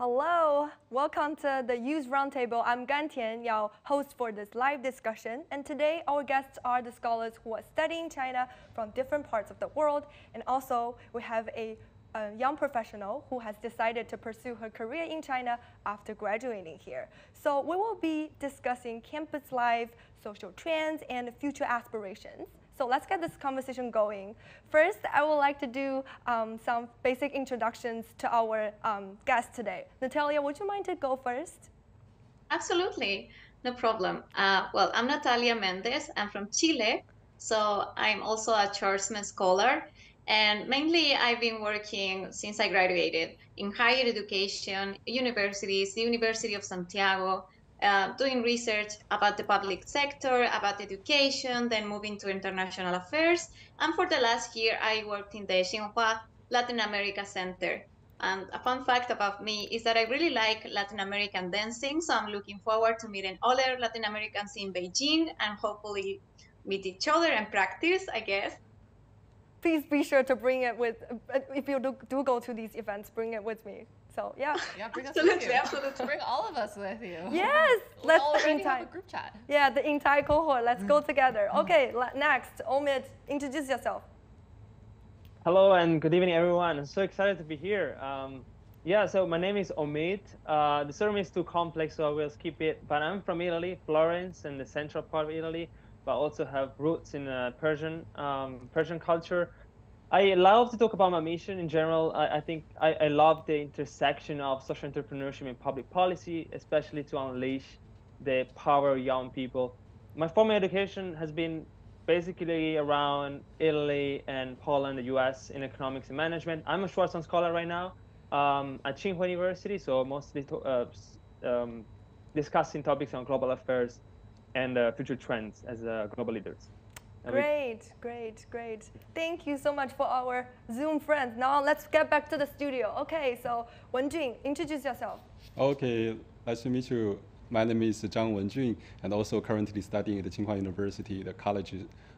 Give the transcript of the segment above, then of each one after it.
Hello, welcome to the Youth Roundtable. I'm Gan Tian, your host for this live discussion. And today, our guests are the scholars who are studying China from different parts of the world. And also, we have a, a young professional who has decided to pursue her career in China after graduating here. So, we will be discussing campus life, social trends, and future aspirations. So let's get this conversation going. First, I would like to do um, some basic introductions to our um, guests today. Natalia, would you mind to go first? Absolutely, no problem. Uh, well, I'm Natalia Mendez. I'm from Chile, so I'm also a Schwarzman scholar. And mainly, I've been working since I graduated in higher education, universities, the University of Santiago, uh, doing research about the public sector, about education, then moving to international affairs. And for the last year, I worked in the Tsinghua Latin America Center. And a fun fact about me is that I really like Latin American dancing, so I'm looking forward to meeting all other Latin Americans in Beijing and hopefully meet each other and practice, I guess. Please be sure to bring it with, if you do, do go to these events, bring it with me. So yeah. Yeah, bring absolutely, us with you. Absolutely, Bring all of us with you. Yes, we let's the entire group chat. Yeah, the entire cohort. Let's go together. Mm. Okay, next, Omid, introduce yourself. Hello and good evening, everyone. I'm so excited to be here. Um, yeah, so my name is Omid. Uh, the surname is too complex, so I will skip it. But I'm from Italy, Florence, in the central part of Italy, but also have roots in uh, Persian um, Persian culture. I love to talk about my mission in general. I, I think I, I, love the intersection of social entrepreneurship and public policy, especially to unleash the power of young people. My formal education has been basically around Italy and Poland, the US, in economics and management. I'm a Schwarzman scholar right now um, at Tsinghua University, so mostly uh, um, discussing topics on global affairs and uh, future trends as uh, global leaders. Great, great, great. Thank you so much for our Zoom friends. Now let's get back to the studio. Okay, so Wenjun, introduce yourself. Okay, nice to meet you. My name is Zhang Wenjun, and also currently studying at Tsinghua University, the college,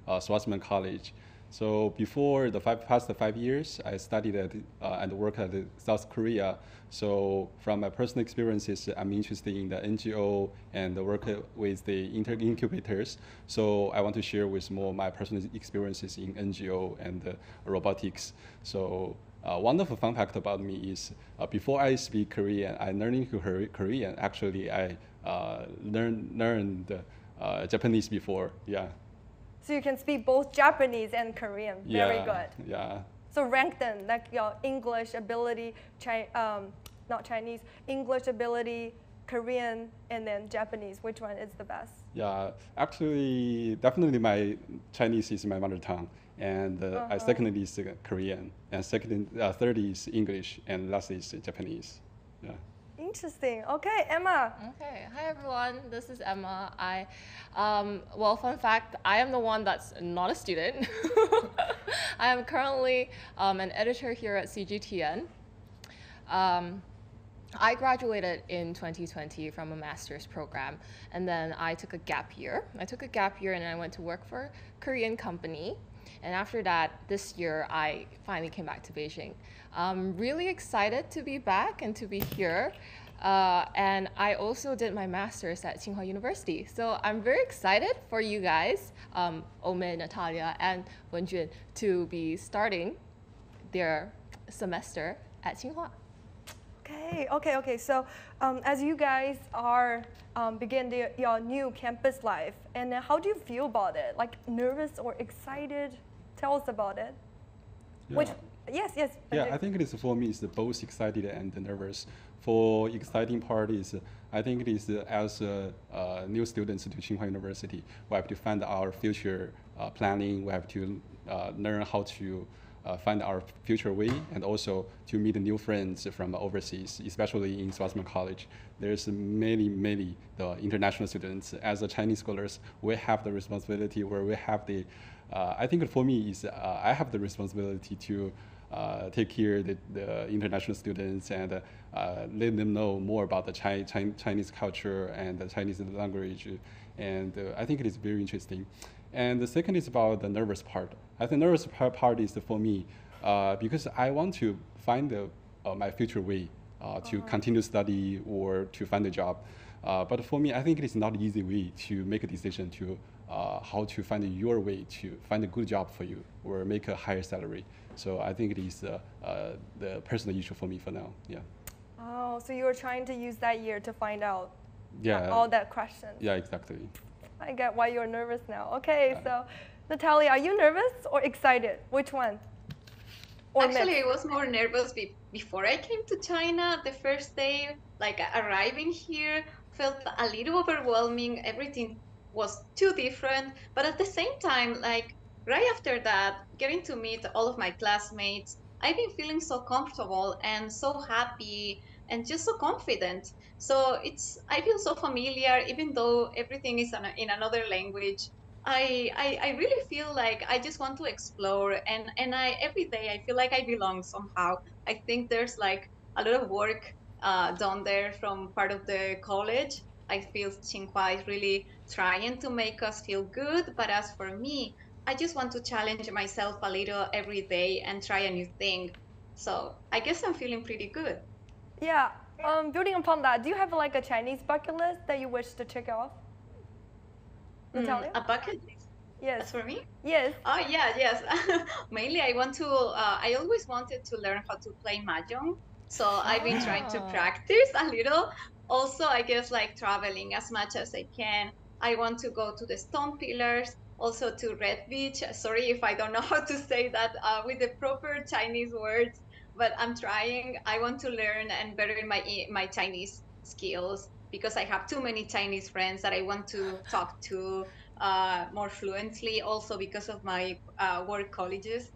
uh, Schwarzman College. So before the five, past five years, I studied at, uh, and worked at South Korea. So from my personal experiences, I'm interested in the NGO and the work with the inter incubators. So I want to share with more my personal experiences in NGO and uh, robotics. So uh, wonderful fun fact about me is uh, before I speak Korean, I learning Korean. Actually, I uh, learned learned uh, Japanese before. Yeah. So you can speak both Japanese and Korean. Very good. Yeah. So rank them, like your English ability, Chi um, not Chinese, English ability, Korean, and then Japanese. Which one is the best? Yeah, actually, definitely my Chinese is my mother tongue, and uh, uh -huh. I secondly is Korean, and second, uh, third is English, and last is Japanese. Yeah. Interesting. Okay, Emma. Okay. Hi, everyone. This is Emma. I, um, well, fun fact, I am the one that's not a student. I am currently um, an editor here at CGTN. Um, I graduated in 2020 from a master's program, and then I took a gap year. I took a gap year and I went to work for a Korean company. And after that, this year, I finally came back to Beijing. I'm really excited to be back and to be here. Uh, and I also did my master's at Tsinghua University. So I'm very excited for you guys, um, Natalia, and Wenjun, to be starting their semester at Tsinghua. Okay, okay, okay. So um, as you guys are um, begin the, your new campus life, and how do you feel about it? Like nervous or excited? Tell us about it. Yeah. Which Yes, yes. Yeah, I think it is for me. It's both excited and nervous. For exciting part is, I think it is as a, uh, new students to Tsinghua University, we have to find our future uh, planning. We have to uh, learn how to uh, find our future way and also to meet new friends from overseas, especially in Schwarzman College. There's many, many the international students. As a Chinese scholars, we have the responsibility where we have the, uh, I think for me is uh, I have the responsibility to uh, take care of the, the, international students and uh, let them know more about the Chi Chi Chinese culture and the Chinese language. And uh, I think it is very interesting. And the second is about the nervous part. I think nervous part is for me uh, because I want to find the, uh, my future way uh, to continue study or to find a job. Uh, but for me, I think it is not easy way to make a decision to uh, how to find your way to find a good job for you or make a higher salary. So I think it is uh, uh, the personal issue for me for now. Yeah. Oh, so you were trying to use that year to find out Yeah. all that questions. Yeah, exactly. I get why you're nervous now. Okay, so Natalia, are you nervous or excited? Which one? Or Actually, mixed? I was more nervous be- before I came to China. The first day, like arriving here, felt a little overwhelming. Everything was too different. But at the same time, like right after that, getting to meet all of my classmates, I've been feeling so comfortable and so happy and just so confident. So it's I feel so familiar, even though everything is in, another language. I, I I really feel like I just want to explore and and I every day I feel like I belong somehow. I think there's like a lot of work uh, done there from part of the college. I feel Tsinghua is really trying to make us feel good, but as for me, I just want to challenge myself a little every day and try a new thing. So I guess I'm feeling pretty good. yeah. Um, building upon that, do you have like a Chinese bucket list that you wish to check off? Mm, a bucket list. That's Yes. for me. Yes. Oh yeah, yes. Mainly, I want to. Uh, I always wanted to learn how to play mahjong, so I've been trying to Ah. practice a little. Also, I guess like traveling as much as I can. I want to go to the Stone Pillars, also to Red Beach. Sorry if I don't know how to say that uh, with the proper Chinese words, but I'm trying. I want to learn and better my my Chinese skills because I have too many Chinese friends that I want to talk to uh, more fluently, also because of my uh, work colleges.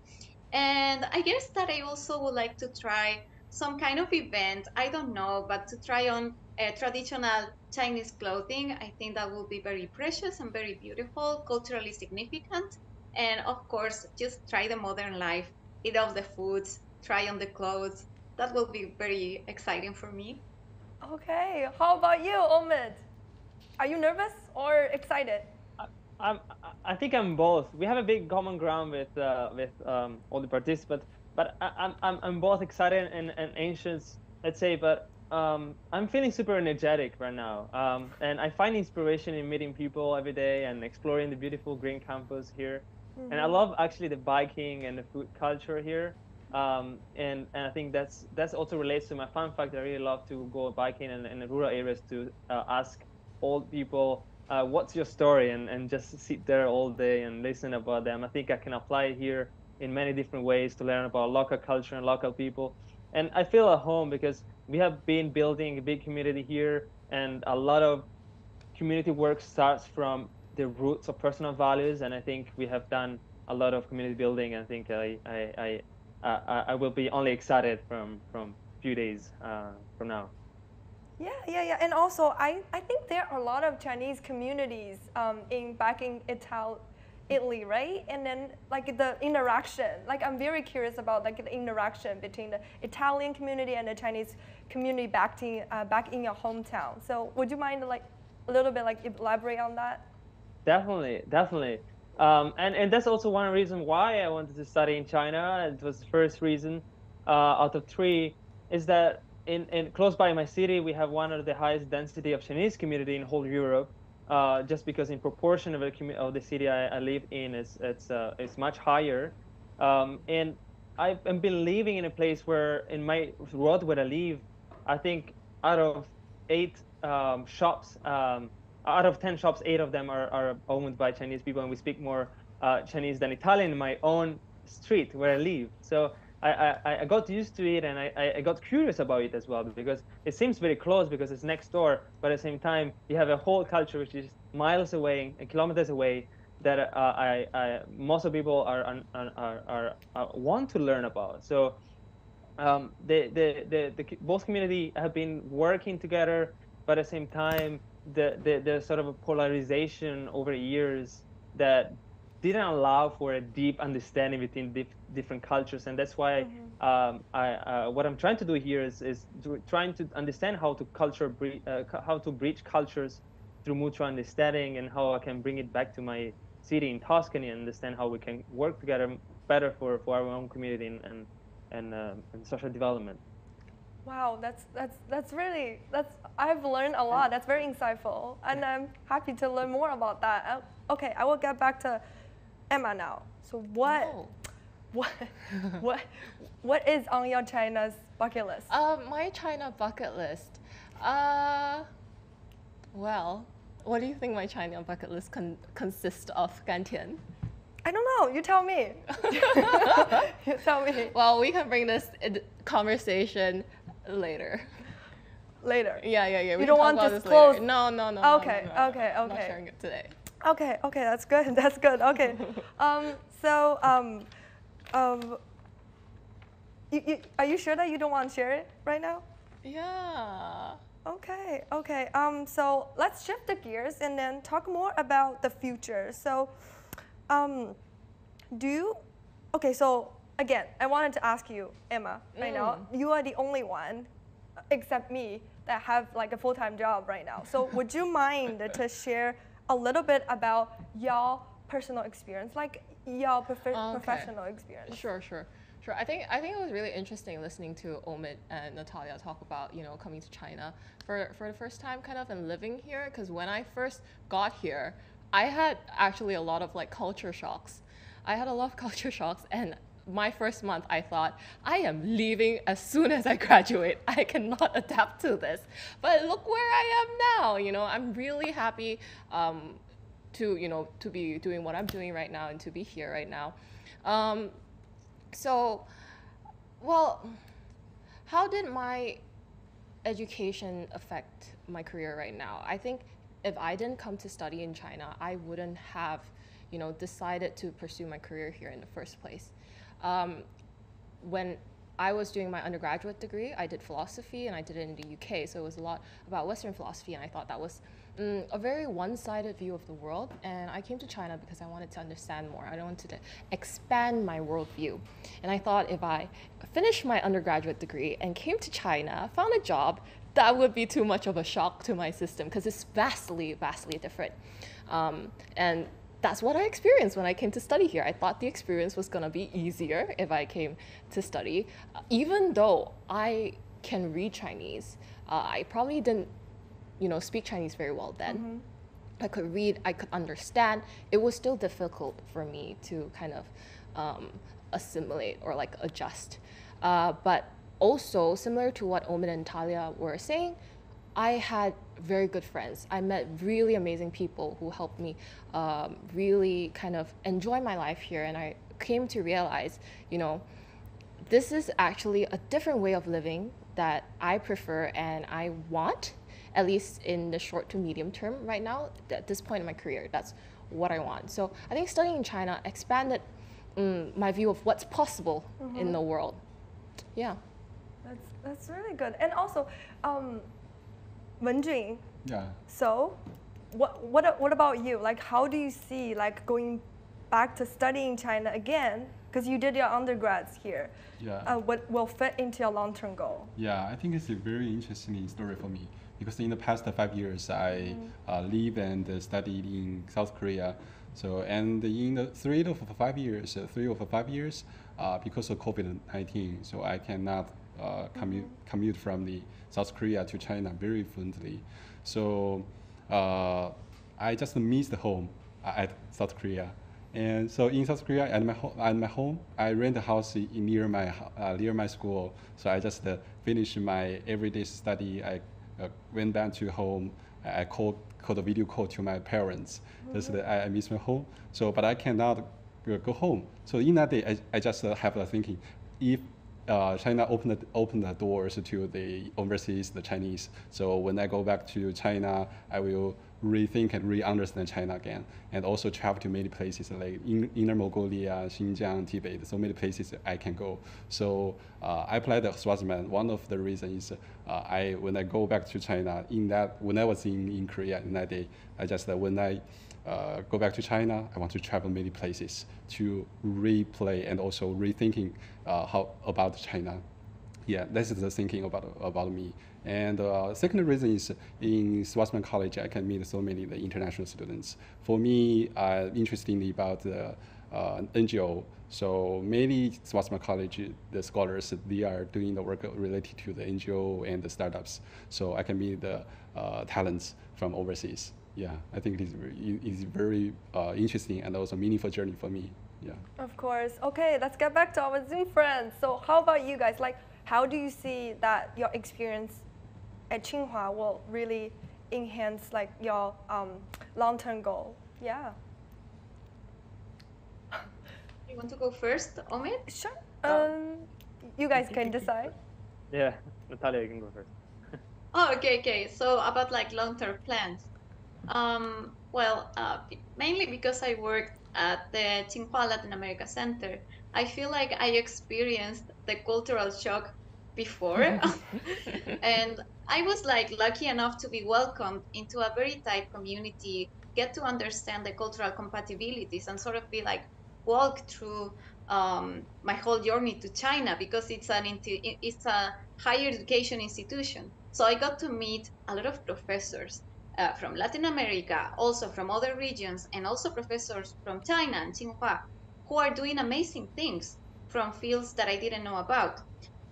And I guess that I also would like to try some kind of event. I don't know, but to try on uh, traditional Chinese clothing, I think that will be very precious and very beautiful, culturally significant. And of course, just try the modern life, eat all the foods, try on the clothes. That will be very exciting for me. Okay. How about you, Omid? Are you nervous or excited? I'm, I think I'm both. We have a big common ground with uh, with um, all the participants, but I, I'm, I'm I'm both excited and, and anxious, let's say. But um, I'm feeling super energetic right now, um, and I find inspiration in meeting people every day and exploring the beautiful green campus here. And I love actually the biking and the food culture here. Um, and, and I think that's that's also relates to my fun fact. I really love to go biking in, in the rural areas to uh, ask old people uh, what's your story and, and just sit there all day and listen about them. I think I can apply it here in many different ways to learn about local culture and local people. And I feel at home because we have been building a big community here, and a lot of community work starts from the roots of personal values. And I think we have done a lot of community building. I think I I, I, I, will be only excited from from few days uh, from now. Yeah, yeah, yeah. And also, I, I think there are a lot of Chinese communities um, in back in Ital- Italy, right? And then like the interaction. Like I'm very curious about like the interaction between the Italian community and the Chinese community back in uh, back in your hometown. So would you mind like a little bit like elaborate on that? Definitely, definitely. Um, and, and that's also one reason why I wanted to study in China. It was the first reason uh, out of three is that in, in close by my city, we have one of the highest density of Chinese community in whole Europe. Uh, just because in proportion of the, of the city I, I live in is it's uh, it's much higher, um, and I've been living in a place where in my road where I live, I think out of eight um, shops, um, out of 10 shops, eight of them are, are owned by Chinese people, and we speak more uh, Chinese than Italian in my own street where I live. So I, I, I got used to it, and I, I got curious about it as well because it seems very close because it's next door, but at the same time, you have a whole culture which is miles away and kilometers away that uh, I, I, most of people are, are, are, are, want to learn about. So um, the, the, the, the both community have been working together, but at the same time, the, the, the sort of a polarization over years that didn't allow for a deep understanding between dif- different cultures, and that's why um, I, uh, what I'm trying to do here is, is to, trying to understand how to culture uh, how to bridge cultures through mutual understanding, and how I can bring it back to my city in Tuscany and understand how we can work together better for, for our own community and and, and, uh, and social development. Wow, that's that's that's really that's I've learned a lot. That's very insightful, and I'm happy to learn more about that. Uh, okay, I will get back to Emma now. So what Oh. what what what is on your China's bucket list? Uh, my China bucket list. Uh, well, what do you think my China bucket list con- consists of, Gantian? I don't know. You tell me. you tell me Well, we can bring this in- conversation later. later. Yeah, yeah, yeah. We You don't want to this disclose- No, no, no. no, Okay, no, no. okay, I'm not sharing it today. Okay, okay, that's good. That's good. Okay. um, so, um, um, you, you, are you sure that you don't want to share it right now? Yeah. Okay, okay. Um, so let's shift the gears and then talk more about the future. So, um, do you? Okay, so again, I wanted to ask you, Emma, right now. You are the only one, except me, that have like a full-time job right now. So, would you mind to share a little bit about your personal experience, like your prof- Okay. professional experience? Sure, sure, sure. I think I think it was really interesting listening to Omid and Natalia talk about you know coming to China for for the first time, kind of, and living here. Because when I first got here, I had actually a lot of like culture shocks. I had a lot of culture shocks, and my first month, I thought I am leaving as soon as I graduate. I cannot adapt to this. But look where I am now. You know, I'm really happy. Um, to you know to be doing what I'm doing right now and to be here right now. Um, so, well, how did my education affect my career right now? I think if I didn't come to study in China, I wouldn't have, you know, decided to pursue my career here in the first place. Um, when I was doing my undergraduate degree, I did philosophy and I did it in the UK. So it was a lot about Western philosophy, and I thought that was mm, a very one sided view of the world. And I came to China because I wanted to understand more. I wanted to expand my worldview. And I thought if I finished my undergraduate degree and came to China, found a job, that would be too much of a shock to my system because it's vastly, vastly different. Um, and that's what I experienced when I came to study here. I thought the experience was gonna be easier if I came to study, uh, even though I can read Chinese. Uh, I probably didn't, you know, speak Chinese very well then. I could read, I could understand. It was still difficult for me to kind of um, assimilate or like adjust. Uh, but also, similar to what Omid and Natalia were saying, I had very good friends. I met really amazing people who helped me um, really kind of enjoy my life here. And I came to realize, you know, this is actually a different way of living that I prefer and I want, at least in the short to medium term right now, at this point in my career. That's what I want. So I think studying in China expanded mm, my view of what's possible in the world. Yeah. That's that's really good. And also, um, Wenjun, Yeah. So, what what what about you? Like, how do you see like going back to studying China again? Because you did your undergrads here. Yeah. Uh, what will fit into your long-term goal? Yeah, I think it's a very interesting story for me because in the past five years I uh, live and uh, studied in South Korea. So and in the three of five years, uh, three of five years, uh, because of COVID nineteen, so I cannot uh, commute commute from the South Korea to China very fluently. So uh, I just missed home uh, at South Korea. And so in South Korea, at my, ho- at my home, I rent a house near my uh, near my school. So I just uh, finished my everyday study. I uh, went back to home. I called called a video call to my parents. Just that I, I miss my home. So, but I cannot uh, go home. So in that day, I, I just uh, have a thinking, if uh, China opened the, opened the doors to the overseas, the Chinese. So when I go back to China, I will rethink and re-understand China again, and also travel to many places like in, Inner Mongolia, Xinjiang, Tibet. So many places I can go. So uh, I applied the Schwarzman. One of the reasons is uh, I when I go back to China in that when I was in, in Korea in that day, I just uh, when I uh, go back to China, I want to travel many places to replay and also rethinking uh, how about China. Yeah, this is the thinking about about me. And uh, second reason is in Schwarzman College, I can meet so many the international students. For me, uh, interestingly about the uh, NGO. So mainly Schwarzman College, the scholars, they are doing the work related to the NGO and the startups. So I can meet the uh, talents from overseas. Yeah, I think it is, it is very uh, interesting and also a meaningful journey for me. Yeah. Of course. Okay, let's get back to our Zoom friends. So how about you guys? Like, how do you see that your experience at Tsinghua will really enhance like your um, long-term goal? Yeah. You want to go first, Omid? Sure. Um, you guys can decide. Yeah, Natalia, you can go first. Oh, okay, okay. So about like long-term plans. Um, well, uh, mainly because I worked at the Tsinghua Latin America Center, I feel like I experienced the cultural shock before. and I was like lucky enough to be welcomed into a very tight community, get to understand the cultural compatibilities and sort of be like walk through um, my whole journey to China because it's an it's a higher education institution. So I got to meet a lot of professors uh, from Latin America, also from other regions, and also professors from China and Tsinghua who are doing amazing things from fields that I didn't know about.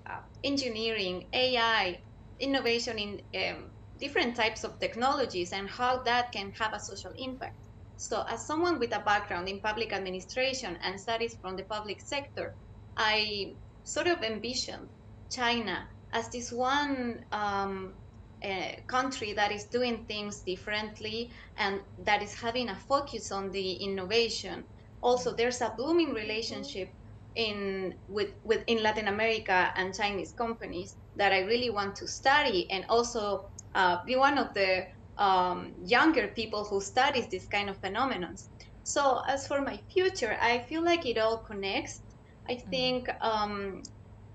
Uh, engineering, AI, innovation in um, different types of technologies, and how that can have a social impact. So, as someone with a background in public administration and studies from the public sector, I sort of envisioned China as this one um, uh, country that is doing things differently and that is having a focus on the innovation. Also, there's a booming relationship in with, with in Latin America and Chinese companies that I really want to study and also uh, be one of the um, younger people who studies this kind of phenomenon. So as for my future, I feel like it all connects. I mm-hmm. think um,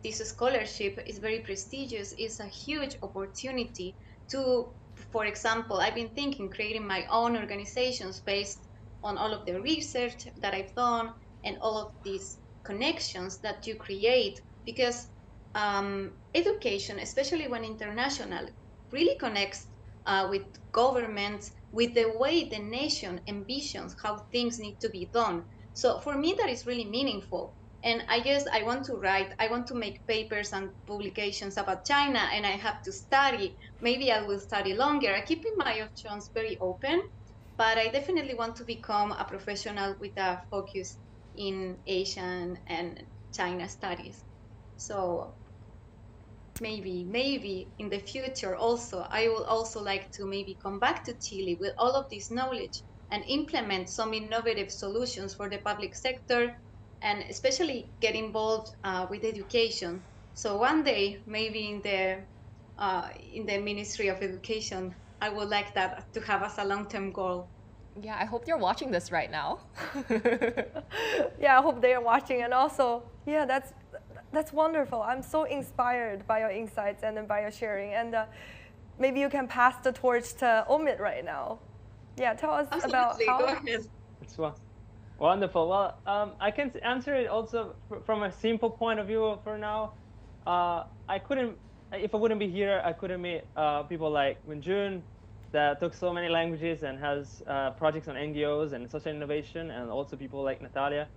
this scholarship is very prestigious. It's a huge opportunity to, for example, I've been thinking creating my own organizations based on all of the research that I've done and all of these connections that you create because um, education, especially when international, really connects uh, with governments, with the way the nation envisions how things need to be done. So for me, that is really meaningful. And I guess I want to write, I want to make papers and publications about China, and I have to study. Maybe I will study longer. I keeping my options very open, but I definitely want to become a professional with a focus in Asian and China studies. So maybe maybe in the future also i will also like to maybe come back to chile with all of this knowledge and implement some innovative solutions for the public sector and especially get involved uh, with education so one day maybe in the uh, in the ministry of education i would like that to have as a long-term goal yeah i hope you're watching this right now yeah i hope they are watching and also yeah that's that's wonderful. I'm so inspired by your insights and then by your sharing. And uh, maybe you can pass the torch to Omid right now. Yeah, tell us Absolutely. about how. Go ahead. It's wonderful. Well, um, I can answer it also from a simple point of view for now. Uh, I couldn't, if I wouldn't be here, I couldn't meet uh, people like Wenjun that took so many languages and has uh, projects on NGOs and social innovation, and also people like Natalia.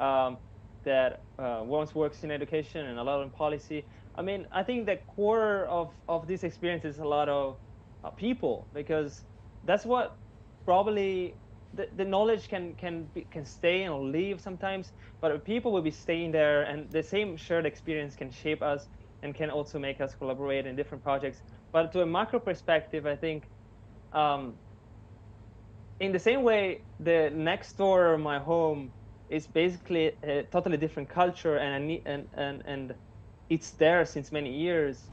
Um, that uh, once works in education and a lot in policy. I mean, I think the core of, of this experience is a lot of uh, people because that's what probably the, the knowledge can can be, can stay and leave sometimes, but people will be staying there, and the same shared experience can shape us and can also make us collaborate in different projects. But to a macro perspective, I think um, in the same way, the next door my home is basically a totally different culture and and and and it's there since many years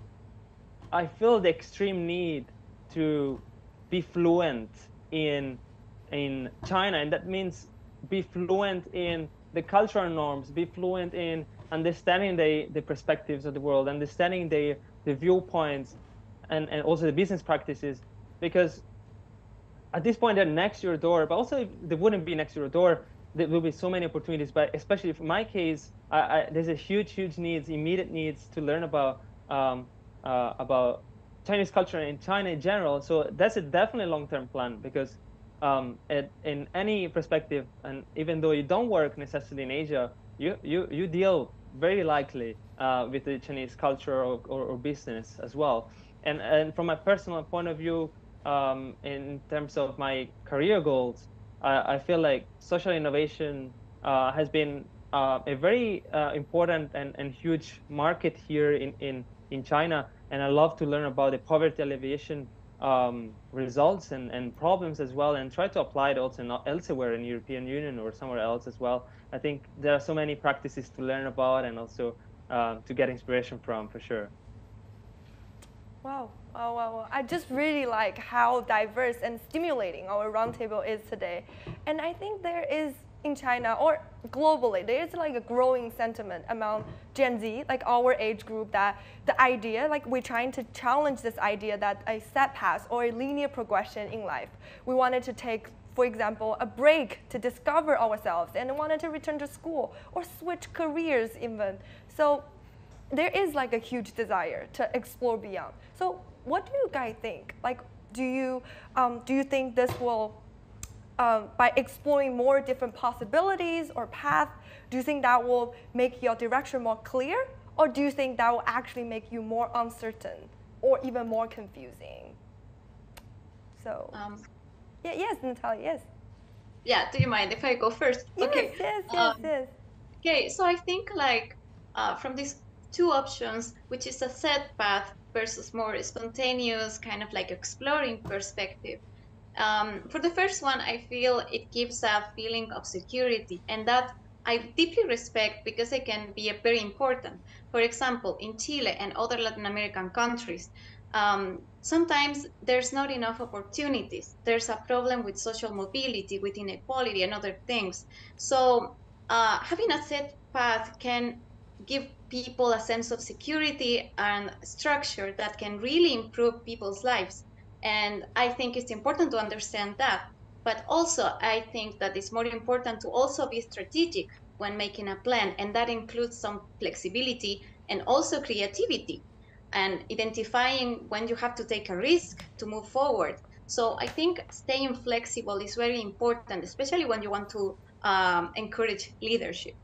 i feel the extreme need to be fluent in in china and that means be fluent in the cultural norms be fluent in understanding the the perspectives of the world understanding the the viewpoints and and also the business practices because at this point they're next to your door but also they wouldn't be next to your door there will be so many opportunities, but especially for my case, I, I, there's a huge, huge needs, immediate needs to learn about um, uh, about Chinese culture in China in general. So that's a definitely long-term plan because um, in any perspective, and even though you don't work necessarily in Asia, you, you, you deal very likely uh, with the Chinese culture or, or, or, business as well. And, and from a personal point of view, um, in terms of my career goals, I, I feel like social innovation uh, has been uh, a very uh, important and, and huge market here in, in, in China. And I love to learn about the poverty alleviation um, results and, and problems as well and try to apply it also not elsewhere in European Union or somewhere else as well. I think there are so many practices to learn about and also uh, to get inspiration from for sure. Wow. Oh, wow, wow. I just really like how diverse and stimulating our roundtable is today. And I think there is in China or globally, there is like a growing sentiment among Gen Z, like our age group, that the idea, like we're trying to challenge this idea that a set path or a linear progression in life. We wanted to take, for example, a break to discover ourselves and wanted to return to school or switch careers even. So there is like a huge desire to explore beyond. So what do you guys think? Like, do you um, do you think this will um, by exploring more different possibilities or paths, do you think that will make your direction more clear? Or do you think that will actually make you more uncertain or even more confusing? So, um, yeah, yes, Natalia, yes. Yeah, do you mind if I go first? Yes, okay. Yes, yes, um, yes. Okay, so I think like uh, from these two options, which is a set path versus more spontaneous, kind of like exploring perspective, um, for the first one, I feel it gives a feeling of security, and that I deeply respect because it can be very important. For example, in Chile and other Latin American countries, um, sometimes there's not enough opportunities. There's a problem with social mobility, with inequality, and other things. So, uh, having a set path can give people a sense of security and structure that can really improve people's lives. And I think it's important to understand that. But also, I think that it's more important to also be strategic when making a plan. And that includes some flexibility and also creativity and identifying when you have to take a risk to move forward. So I think staying flexible is very important, especially when you want to um, encourage leadership.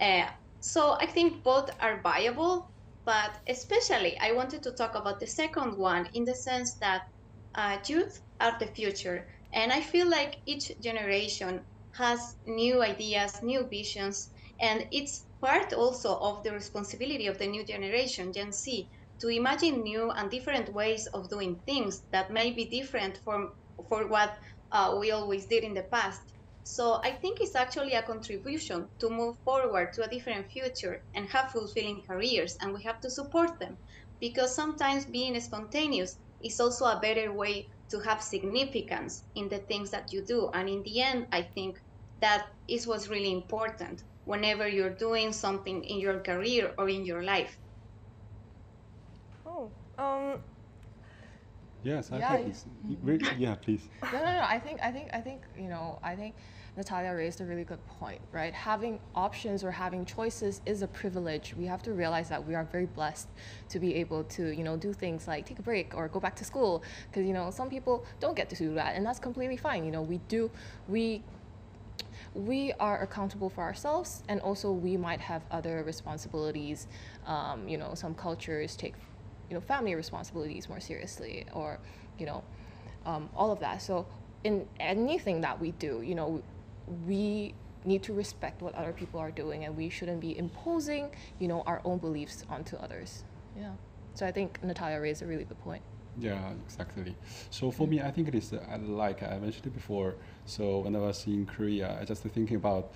Uh, so I think both are viable, but especially I wanted to talk about the second one in the sense that uh, youth are the future. And I feel like each generation has new ideas, new visions, and it's part also of the responsibility of the new generation, Gen Z, to imagine new and different ways of doing things that may be different from for what uh, we always did in the past. So I think it's actually a contribution to move forward to a different future and have fulfilling careers, and we have to support them because sometimes being spontaneous is also a better way to have significance in the things that you do. And in the end, I think that is what's really important whenever you're doing something in your career or in your life. Oh, um, yes, I yeah, think it's, yeah, please. No, no, no. I think, I think, I think, you know, I think Natalia raised a really good point, right? Having options or having choices is a privilege. We have to realize that we are very blessed to be able to, you know, do things like take a break or go back to school because, you know, some people don't get to do that and that's completely fine. You know, we do, we we are accountable for ourselves and also we might have other responsibilities um, you know some cultures take you know family responsibilities more seriously or you know um, all of that. So in anything that we do you know we need to respect what other people are doing and we shouldn't be imposing you know our own beliefs onto others. Yeah. So i think natalia raised a really good point. Yeah exactly. So for me i think it is uh, like i mentioned it before so when i was in korea i just thinking about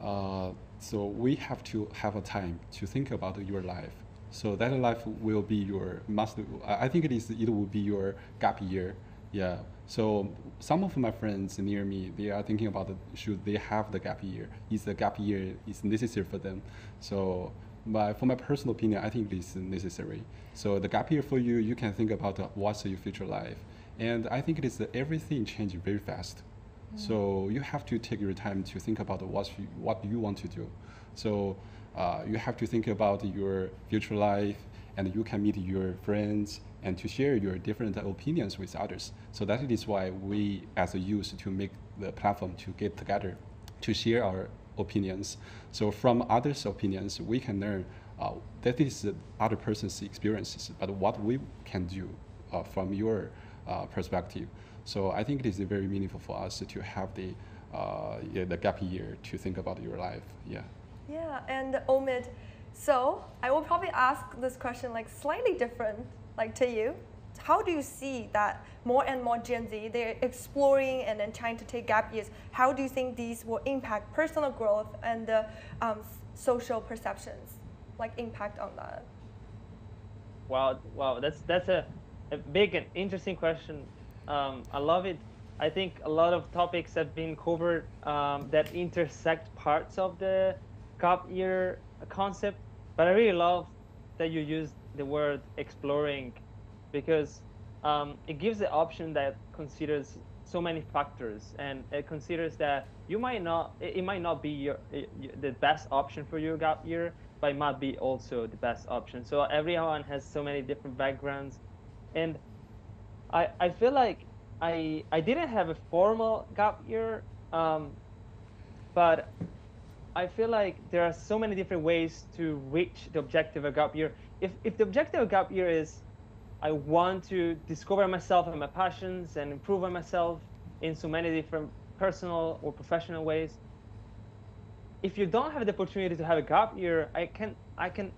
uh, so we have to have a time to think about your life so that life will be your must i think it is it will be your gap year yeah so some of my friends near me, they are thinking about the, should they have the gap year? Is the gap year is necessary for them? So, but for my personal opinion, I think it is necessary. So the gap year for you, you can think about what's your future life, and I think it is everything changing very fast. Mm. So you have to take your time to think about what you, what you want to do. So uh, you have to think about your future life, and you can meet your friends and to share your different opinions with others. So that is why we, as a youth, to make the platform to get together, to share our opinions. So from others' opinions, we can learn uh, that is the other person's experiences, but what we can do uh, from your uh, perspective. So I think it is very meaningful for us to have the uh, yeah, the gap year to think about your life. Yeah. Yeah, and Omid, so I will probably ask this question like slightly different, like to you. How do you see that more and more Gen Z they're exploring and then trying to take gap years? How do you think these will impact personal growth and the um, social perceptions, like impact on that? Wow, wow, that's that's a, a big and interesting question. Um, I love it. I think a lot of topics have been covered um, that intersect parts of the gap year concept, but I really love that you use the word exploring because um, it gives the option that considers so many factors and it considers that you might not it, might not be your, the best option for your gap year but it might be also the best option. So everyone has so many different backgrounds. And i i feel like i i didn't have a formal gap year um, but I feel like there are so many different ways to reach the objective of gap year. If, if the objective of gap year is I want to discover myself and my passions and improve on myself in so many different personal or professional ways, if you don't have the opportunity to have a gap year, I can I can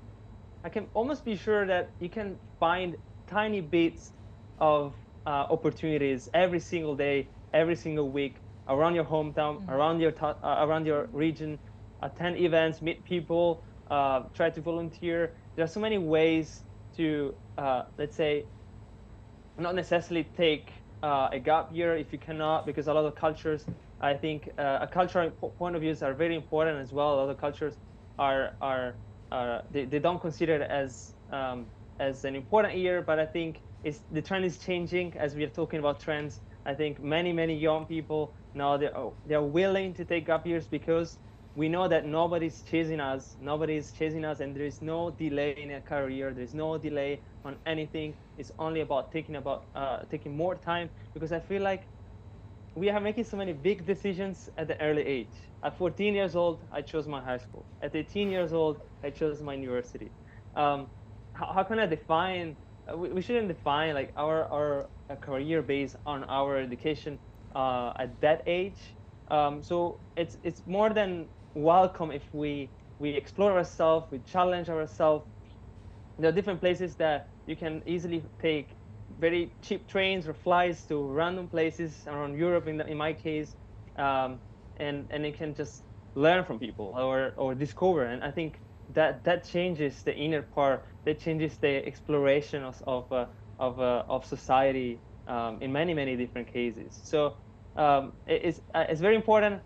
I can almost be sure that you can find tiny bits of uh, opportunities every single day, every single week around your hometown, mm-hmm. around your uh, around your region, attend events, meet people, uh, try to volunteer. There are so many ways to, uh, let's say, not necessarily take uh, a gap year if you cannot, because a lot of cultures, I think, uh, a cultural point of views are very important as well. A lot of cultures are are, they, they don't consider it as um, as an important year, but I think it's, the trend is changing as we are talking about trends. I think many many young people now they are, they are willing to take gap years because we know that nobody's chasing us nobody's chasing us and there is no delay in a career. There's no delay on anything. It's only about taking about uh, taking more time because i feel like we are making so many big decisions at the early age. At 14 years old i chose my high school. At 18 years old i chose my university. Um, how, how, can i define uh, we, we, shouldn't define like our our uh, career based on our education uh, at that age? Um, so it's it's more than welcome if we we explore ourselves, we challenge ourselves. There are different places that you can easily take very cheap trains or flights to random places around Europe. In, the, in my case, um, and and you can just learn from people or or discover. And I think that that changes the inner part. That changes the exploration of of uh, of, uh, of society um, in many many different cases. So um, it, it's uh, it's very important.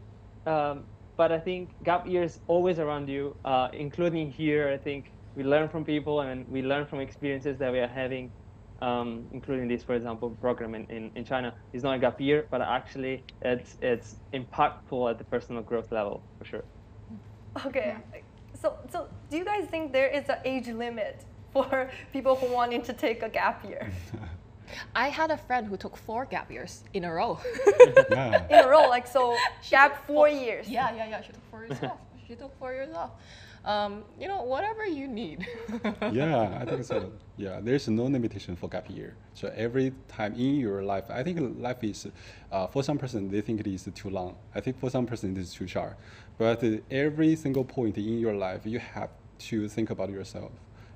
Um, but I think gap year is always around you, uh, including here. I think we learn from people and we learn from experiences that we are having, um, including this, for example, program in, in, in China It's not a gap year, but actually it's it's impactful at the personal growth level for sure. Okay, so so do you guys think there is an age limit for people who wanting to take a gap year? I had a friend who took four gap years in a row. yeah. In a row, like so, she gap four, four years. Yeah, yeah, yeah. She took four years off. She took four years off. Um, you know, whatever you need. yeah, I think so. Yeah, there's no limitation for gap year. So every time in your life, I think life is, uh, for some person they think it is too long. I think for some person it is too short. But uh, every single point in your life, you have to think about yourself,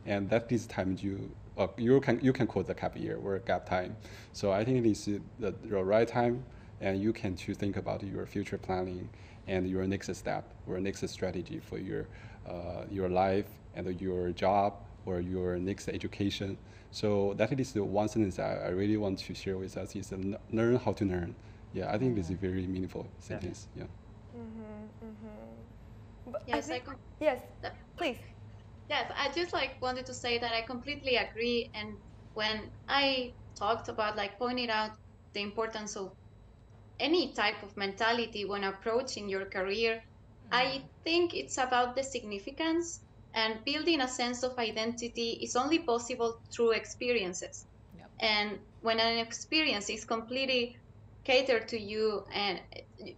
and that is time you uh, you can you can call the gap year or gap time. So I think this is the, the right time, and you can to think about your future planning and your next step or next strategy for your uh, your life and your job or your next education. So that is the one sentence I, I really want to share with us is learn how to learn. Yeah, I think this is a very meaningful sentence. Yeah. yeah. Mm-hmm, mm-hmm. Yes, I, I yes, please. Yes, I just like wanted to say that I completely agree. And when I talked about like pointing out the importance of any type of mentality when approaching your career, mm-hmm. I think it's about the significance and building a sense of identity is only possible through experiences. And when an experience is completely catered to you, and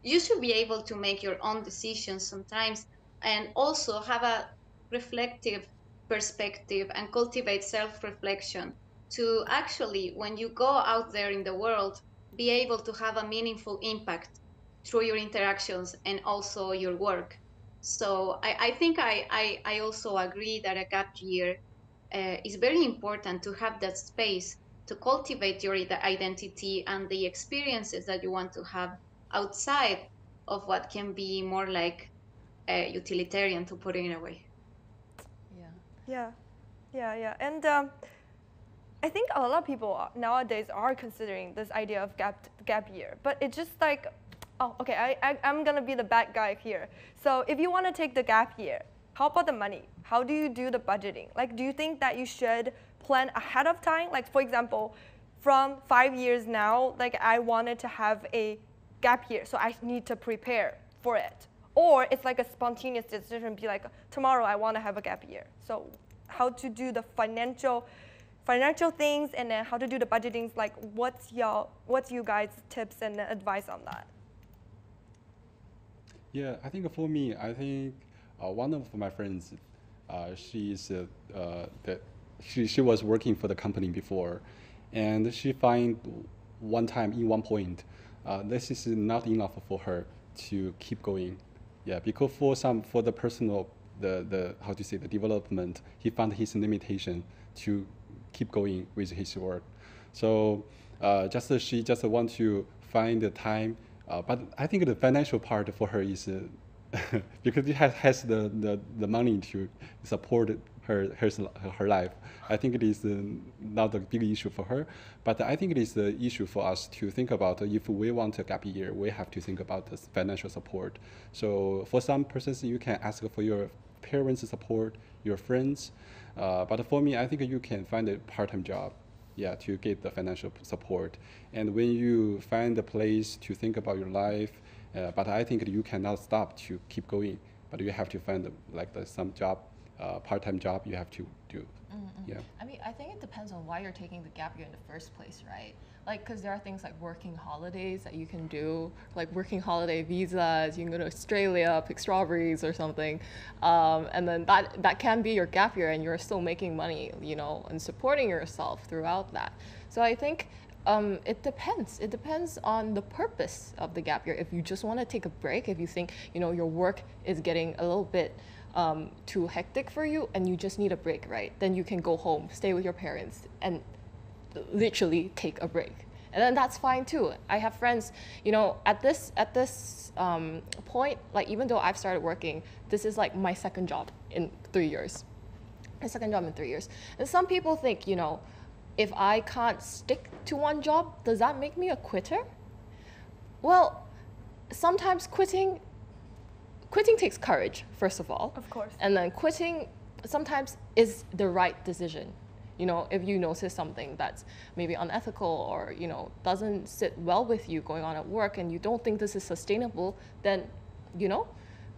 you should be able to make your own decisions sometimes, and also have a reflective perspective and cultivate self-reflection to actually, when you go out there in the world, be able to have a meaningful impact through your interactions and also your work. So I, I think I, I, I, also agree that a gap year uh, is very important to have that space to cultivate your identity and the experiences that you want to have outside of what can be more like uh, utilitarian, to put it in a way. Yeah. Yeah. Yeah. And um, I think a lot of people nowadays are considering this idea of gap gap year, but it's just like, oh, okay, I, I I'm gonna be the bad guy here. So if you want to take the gap year, how about the money? How do you do the budgeting? Like, do you think that you should plan ahead of time? Like, for example, from five years now, like I wanted to have a gap year, so I need to prepare for it. Or it's like a spontaneous decision, be like, tomorrow I want to have a gap year. So how to do the financial financial things and then how to do the budgeting. Like, what's your what's you guys' tips and advice on that? Yeah, I think for me, I think uh, one of my friends, uh, she's uh, uh, that she she was working for the company before, and she find one time in one point, uh, this is not enough for her to keep going. Yeah, because for some for the personal the the how to say the development, he found his limitation to keep going with his work. So uh, just uh, she just want to find the time. Uh, but I think the financial part for her is uh, because it has, has the, the, the money to support her, her, her life. I think it is uh, not a big issue for her, but I think it is the issue for us to think about if we want a gap year, we have to think about the financial support. So for some persons, you can ask for your parents' support, your friends, uh, but for me, I think you can find a part-time job, yeah, to get the financial support. And when you find a place to think about your life, uh, but I think you cannot stop to keep going. But you have to find like the, some job, uh, part-time job you have to do. Mm-hmm. Yeah. I mean, I think it depends on why you're taking the gap year in the first place, right? Like, because there are things like working holidays that you can do, like working holiday visas. You can go to Australia, pick strawberries or something, um, and then that that can be your gap year, and you're still making money, you know, and supporting yourself throughout that. So I think. Um, it depends. It depends on the purpose of the gap year. If you just want to take a break, if you think you know your work is getting a little bit um, too hectic for you and you just need a break, right? Then you can go home, stay with your parents, and literally take a break. And then that's fine too. I have friends, you know, at this at this um, point, like even though I've started working, this is like my second job in three years. My second job in three years. And some people think, you know, if I can't stick to one job, does that make me a quitter? Well, sometimes quitting quitting takes courage, first of all. Of course. And then quitting sometimes is the right decision. You know, if you notice something that's maybe unethical or, you know, doesn't sit well with you going on at work and you don't think this is sustainable, then, you know,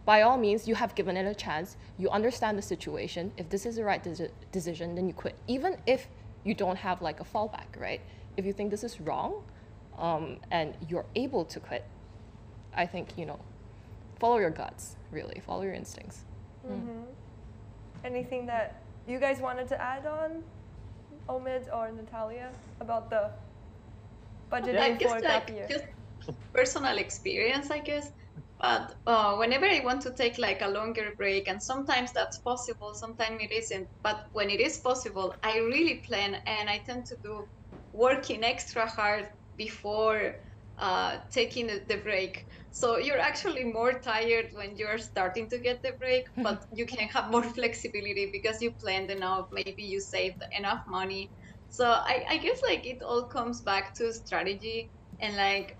by all means, you have given it a chance. You understand the situation. If this is the right de- decision, then you quit. Even if you don't have like a fallback, right? If you think this is wrong um, and you're able to quit, I think, you know, follow your guts, really. Follow your instincts. Mm. Mm-hmm. Anything that you guys wanted to add on, Omid or Natalia, about the budgeting for gap year? Just personal experience, I guess. But uh, whenever I want to take like a longer break, and sometimes that's possible, sometimes it isn't. But when it is possible, I really plan, and I tend to do working extra hard before uh, taking the break. So you're actually more tired when you're starting to get the break, but you can have more flexibility because you planned enough. Maybe you saved enough money. So I, I guess like it all comes back to strategy and like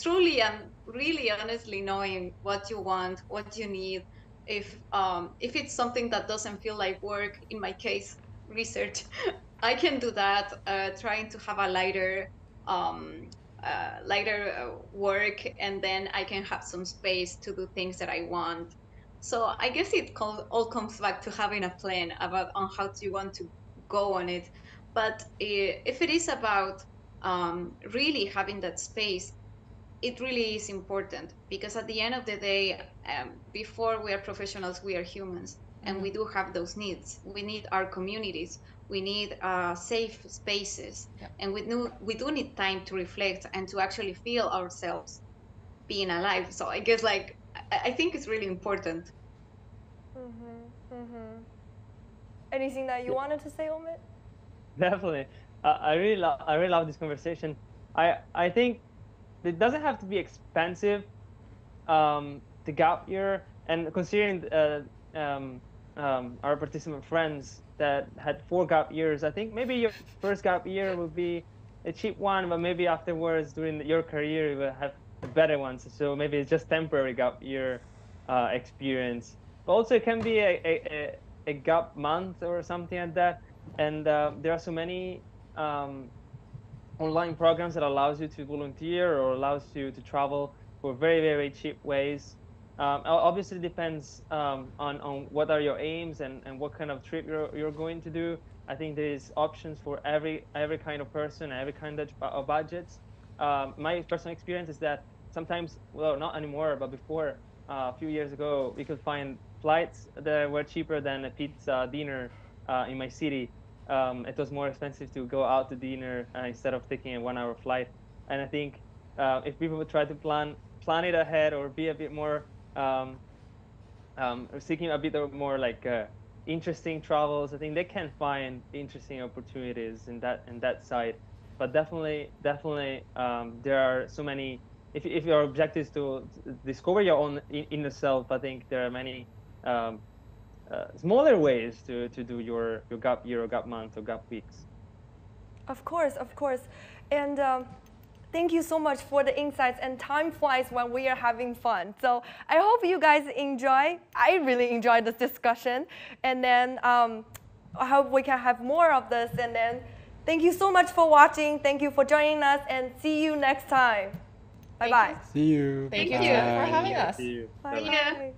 truly and really honestly knowing what you want, what you need. If um, if it's something that doesn't feel like work, in my case, research, I can do that. Uh, trying to have a lighter um, uh, lighter uh, work and then I can have some space to do things that I want. So I guess it all comes back to having a plan about on how you want to go on it. But if it is about um, really having that space, it really is important because at the end of the day, um, before we are professionals, we are humans and mm-hmm. we do have those needs. We need our communities. We need uh, safe spaces, yeah. and we do we do need time to reflect and to actually feel ourselves being alive. So I guess like I, I think it's really important. Mm-hmm. Mm-hmm. Anything that you wanted to say, Omid? Definitely. Uh, I really love I really love this conversation. I I think it doesn't have to be expensive. Um, the gap year and considering uh, um, um, our participant friends that had four gap years, I think maybe your first gap year would be a cheap one, but maybe afterwards during your career you will have better ones. So maybe it's just temporary gap year uh, experience. But also it can be a, a, a, gap month or something like that. And uh, there are so many um, online programs that allows you to volunteer or allows you to travel for very very cheap ways. Um, obviously depends um, on, on what are your aims and, and what kind of trip you're, you're going to do. I think there is options for every every kind of person, every kind of, of budgets. Um, my personal experience is that sometimes, well, not anymore, but before uh, a few years ago, we could find flights that were cheaper than a pizza dinner uh, in my city um, it was more expensive to go out to dinner uh, instead of taking a one-hour flight. And I think uh, if people would try to plan plan it ahead or be a bit more um, um, seeking a bit more like uh, interesting travels, I think they can find interesting opportunities in that in that side. But definitely, definitely, um, there are so many. If, if your objective is to discover your own inner self, I think there are many um, uh, smaller ways to, to do your, your gap year or gap month or gap weeks. Of course, of course. And um, thank you so much for the insights and time flies when we are having fun. So I hope you guys enjoy. I really enjoyed this discussion. And then um, I hope we can have more of this. And then thank you so much for watching. Thank you for joining us and see you next time. Bye bye. See you. Thank Bye. you for having us. See you. Bye. Bye.